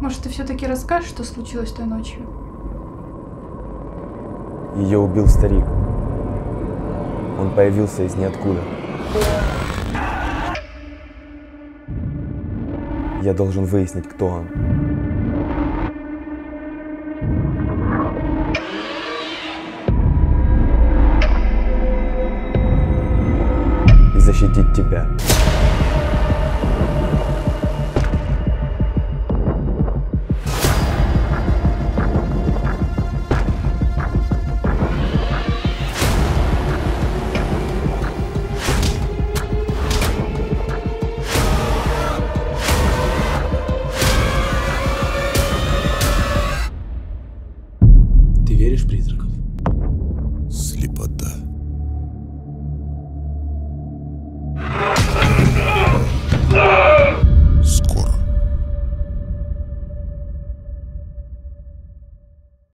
Может, ты все-таки расскажешь, что случилось той ночью? Ее убил старик. Он появился из ниоткуда. Я должен выяснить, кто он. И защитить тебя. Веришь в призраков?